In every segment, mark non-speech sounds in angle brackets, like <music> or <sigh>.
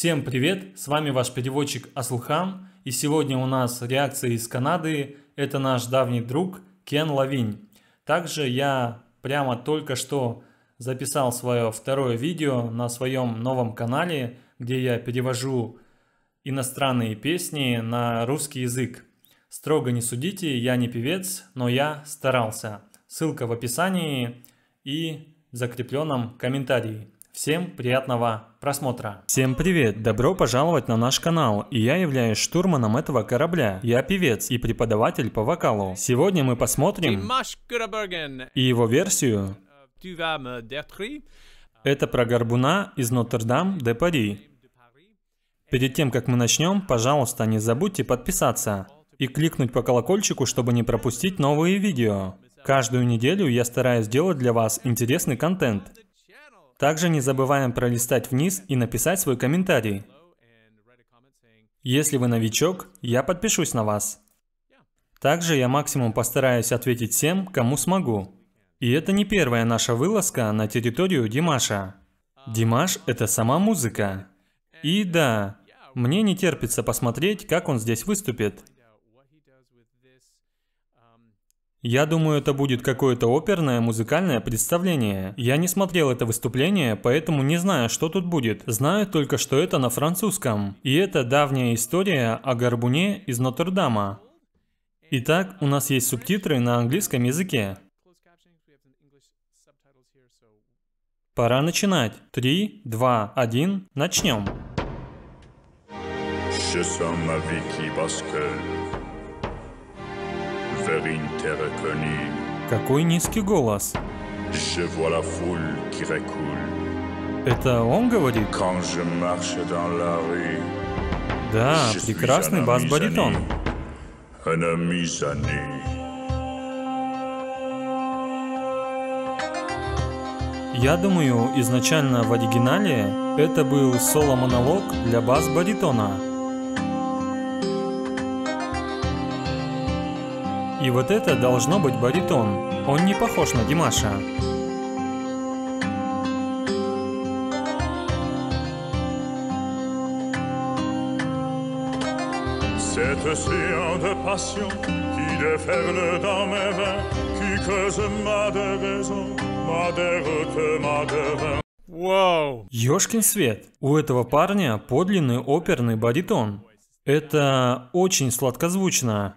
Всем привет, с вами ваш переводчик Аслхан, и сегодня у нас реакция из Канады, это наш давний друг Кен Лавинь. Также я прямо только что записал свое второе видео на своем новом канале, где я перевожу иностранные песни на русский язык. Строго не судите, я не певец, но я старался. Ссылка в описании и в закрепленном комментарии. Всем приятного просмотра. Всем привет, добро пожаловать на наш канал, и я являюсь штурманом этого корабля. Я певец и преподаватель по вокалу. Сегодня мы посмотрим и его версию. Это про горбуна из Нотр-Дам-де-Пари. Перед тем, как мы начнем, пожалуйста, не забудьте подписаться и кликнуть по колокольчику, чтобы не пропустить новые видео. Каждую неделю я стараюсь сделать для вас интересный контент. Также не забываем пролистать вниз и написать свой комментарий. Если вы новичок, я подпишусь на вас. Также я максимум постараюсь ответить всем, кому смогу. И это не первая наша вылазка на территорию Димаша. Димаш – это сама музыка. И да, мне не терпится посмотреть, как он здесь выступит. Я думаю, это будет какое-то оперное музыкальное представление. Я не смотрел это выступление, поэтому не знаю, что тут будет. Знаю только, что это на французском. И это давняя история о горбуне из Нотр-Дама. Итак, у нас есть субтитры на английском языке. Пора начинать. Три, два, один, начнем. Je Какой низкий голос. Это он говорит? Да, прекрасный бас-баритон. Я думаю, изначально в оригинале это был соло-монолог для бас-баритона. И вот это должно быть баритон. Он не похож на Димаша. Cet océan de passion qui déferle dans mes veins, qui creuse ma déraison, ma déroute, ma déraison. Вау! Ёшкин свет! У этого парня подлинный оперный баритон. Это очень сладкозвучно.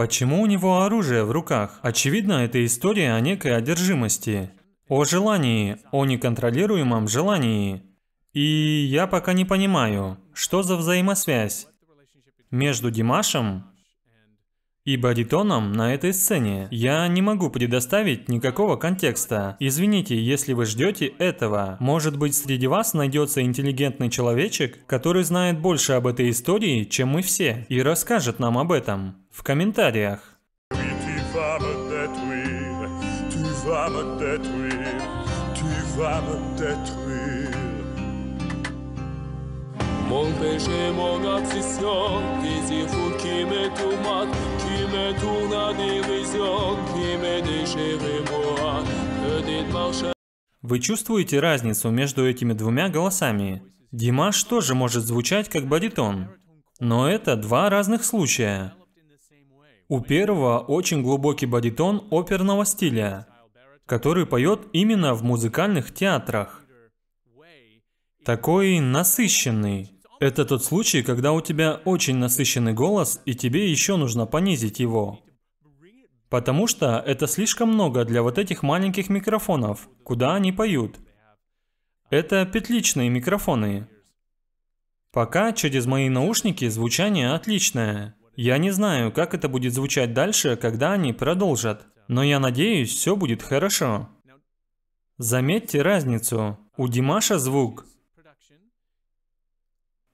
Почему у него оружие в руках? Очевидно, это история о некой одержимости. О желании, о неконтролируемом желании. И я пока не понимаю, что за взаимосвязь между Димашем и баритоном на этой сцене. Я не могу предоставить никакого контекста. Извините, если вы ждете этого. Может быть, среди вас найдется интеллигентный человечек, который знает больше об этой истории, чем мы все, и расскажет нам об этом в комментариях. Mon péché, mon obsession, désir fou qui me tourmente, qui me tourne à dérision, qui me déchire moi, peut-être marche. Вы чувствуете разницу между этими двумя голосами? Димаш тоже может звучать как баритон. Но это два разных случая. У первого очень глубокий баритон оперного стиля, который поет именно в музыкальных театрах. Такой насыщенный, это тот случай, когда у тебя очень насыщенный голос, и тебе еще нужно понизить его. Потому что это слишком много для вот этих маленьких микрофонов, куда они поют. Это петличные микрофоны. Пока через мои наушники звучание отличное. Я не знаю, как это будет звучать дальше, когда они продолжат. Но я надеюсь, все будет хорошо. Заметьте разницу. У Димаша звук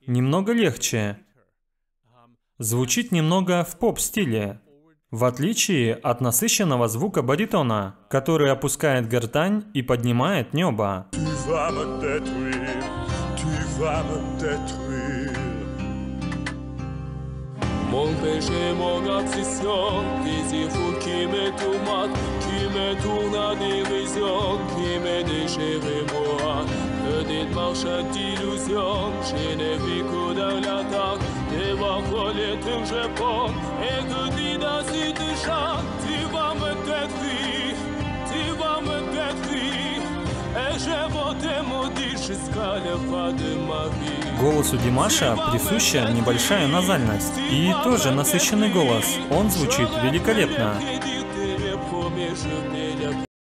немного легче. Звучит немного в поп-стиле, в отличие от насыщенного звука баритона, который опускает гортань и поднимает небо. Tu vas Mon péché, mon attrition, les effouts qui me tourmentent, qui me tournent à dérision, qui me déchirent moi. Peut-être marche à illusion, je ne vis que dans l'attaque, et ma folie que je porte, et que dit dans cette chante, tu vas me détruire. Голосу Димаша присуща небольшая назальность и тоже насыщенный голос. Он звучит великолепно.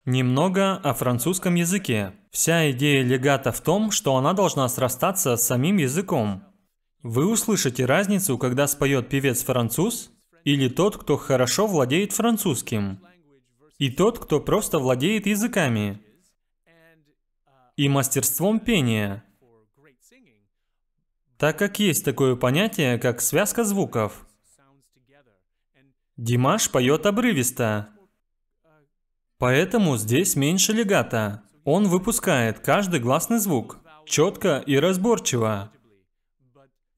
Немного о французском языке. Вся идея легата в том, что она должна срастаться с самим языком. Вы услышите разницу, когда споет певец француз или тот, кто хорошо владеет французским, и тот, кто просто владеет языками и мастерством пения, так как есть такое понятие, как связка звуков. Димаш поет обрывисто, поэтому здесь меньше легата. Он выпускает каждый гласный звук четко и разборчиво.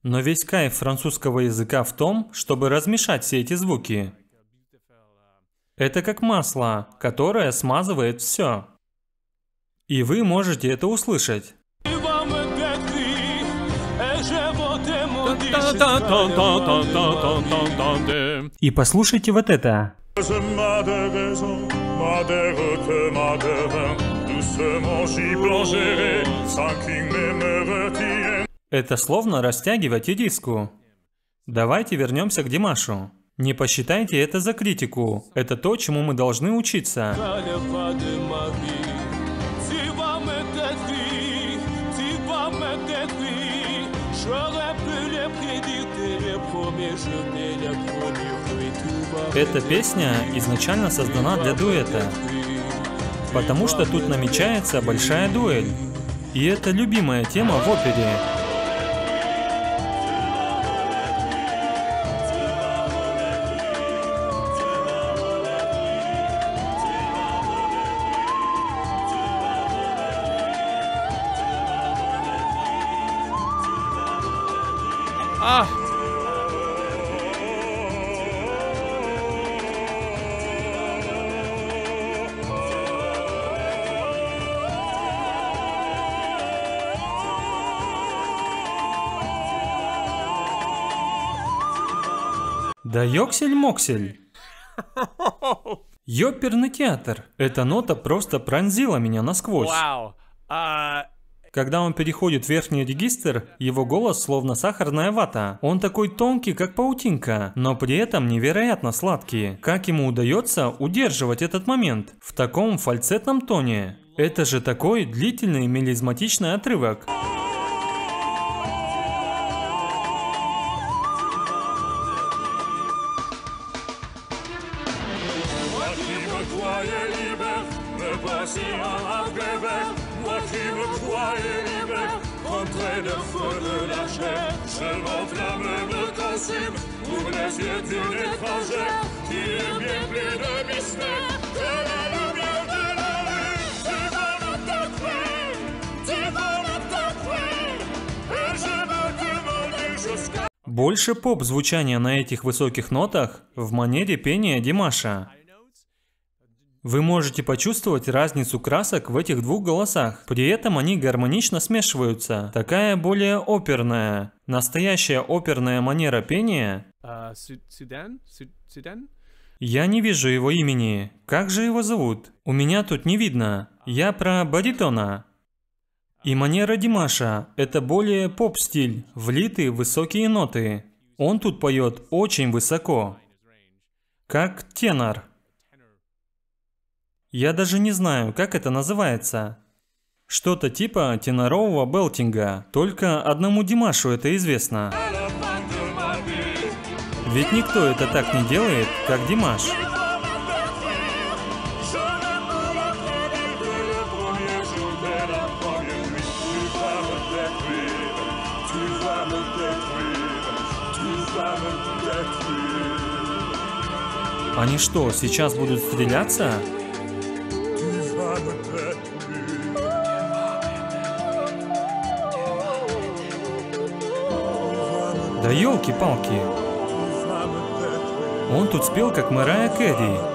Но весь кайф французского языка в том, чтобы размешать все эти звуки. Это как масло, которое смазывает все. И вы можете это услышать. И послушайте вот это. Это словно растягивать диску. Давайте вернемся к Димашу. Не посчитайте это за критику. Это то, чему мы должны учиться. Эта песня изначально создана для дуэта, потому что тут намечается большая дуэль. И это любимая тема в опере. Да ёксель-моксель. <laughs> Ёперный театр. Эта нота просто пронзила меня насквозь. Wow. Uh, Когда он переходит в верхний регистр, его голос словно сахарная вата. Он такой тонкий, как паутинка, но при этом невероятно сладкий. Как ему удается удерживать этот момент в таком фальцетном тоне? Это же такой длительный мелизматичный отрывок. Me croyais libre, me voici en Québec. Moi qui me croyais libre, contre le feu de la chair. Je m'enflamme et me consume, ouvre les yeux d'une étrangère qui est bien plus de mystère que la lumière de la rue. Tu vas me détruire, tu vas me détruire, et je te maudire jusqu'à Больше поп-звучания на этих высоких нотах в манере пения Димаша. Вы можете почувствовать разницу красок в этих двух голосах. При этом они гармонично смешиваются. Такая более оперная, настоящая оперная манера пения. uh? Я не вижу его имени. Как же его зовут? У меня тут не видно. Я про баритона. И манера Димаша – это более поп-стиль, влитые высокие ноты. Он тут поет очень высоко, как тенор. Я даже не знаю, как это называется. Что-то типа тенорового белтинга, только одному Димашу это известно. Ведь никто это так не делает, как Димаш. Они что, сейчас будут стреляться? Елки-палки. Он тут спел как Мэрайя Кэрри.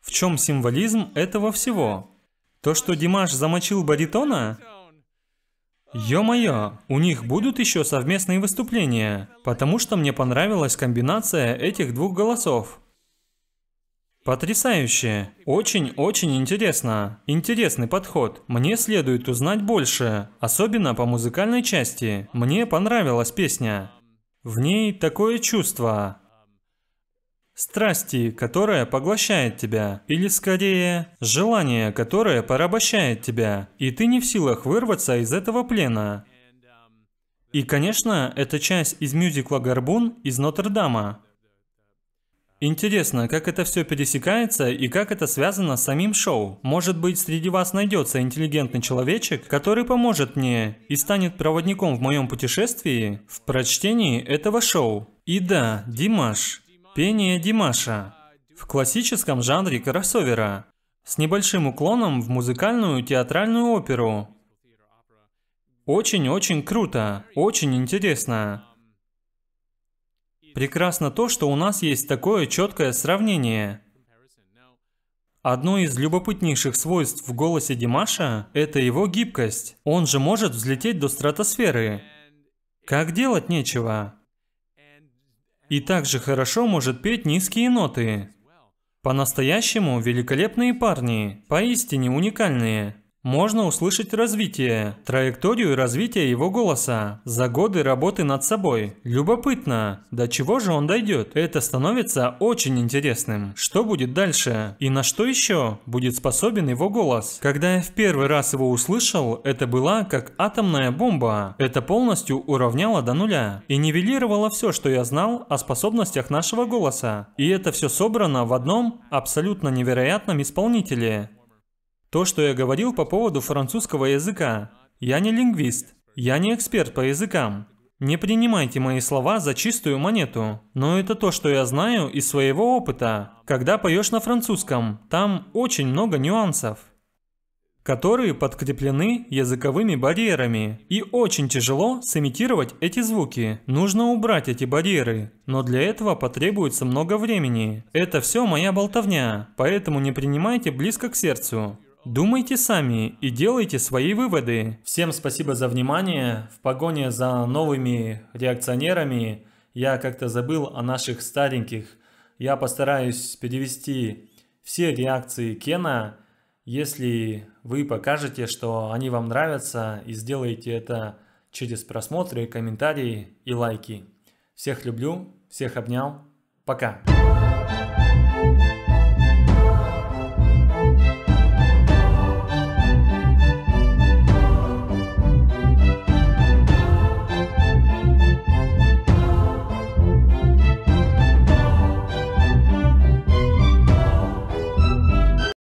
В чем символизм этого всего? То, что Димаш замочил баритона? Ё-моё, у них будут еще совместные выступления, потому что мне понравилась комбинация этих двух голосов. Потрясающе! Очень-очень интересно. Интересный подход. Мне следует узнать больше, особенно по музыкальной части. Мне понравилась песня. В ней такое чувство. Страсти, которая поглощает тебя, или скорее, желание, которое порабощает тебя, и ты не в силах вырваться из этого плена. И, конечно, это часть из мюзикла «Горбун» из Нотр-Дама. Интересно, как это все пересекается и как это связано с самим шоу. Может быть, среди вас найдется интеллигентный человечек, который поможет мне и станет проводником в моем путешествии в прочтении этого шоу. И да, Димаш. Пение Димаша. В классическом жанре кроссовера. С небольшим уклоном в музыкальную театральную оперу. Очень-очень круто. Очень интересно. Прекрасно то, что у нас есть такое четкое сравнение. Одно из любопытнейших свойств в голосе Димаша – это его гибкость. Он же может взлететь до стратосферы. Как делать нечего. И также хорошо может петь низкие ноты. По-настоящему великолепные парни, поистине уникальные. Можно услышать развитие, траекторию развития его голоса за годы работы над собой. Любопытно, до чего же он дойдет? Это становится очень интересным. Что будет дальше? И на что еще будет способен его голос? Когда я в первый раз его услышал, это была как атомная бомба. Это полностью уравняло до нуля и нивелировало все, что я знал о способностях нашего голоса. И это все собрано в одном абсолютно невероятном исполнителе. То, что я говорил по поводу французского языка. Я не лингвист, я не эксперт по языкам. Не принимайте мои слова за чистую монету, но это то, что я знаю из своего опыта. Когда поешь на французском, там очень много нюансов, которые подкреплены языковыми барьерами. И очень тяжело сымитировать эти звуки. Нужно убрать эти барьеры, но для этого потребуется много времени. Это все моя болтовня, поэтому не принимайте близко к сердцу. Думайте сами и делайте свои выводы. Всем спасибо за внимание. В погоне за новыми реакционерами я как-то забыл о наших стареньких. Я постараюсь перевести все реакции Кена, если вы покажете, что они вам нравятся и сделаете это через просмотры, комментарии и лайки. Всех люблю, всех обнял. Пока.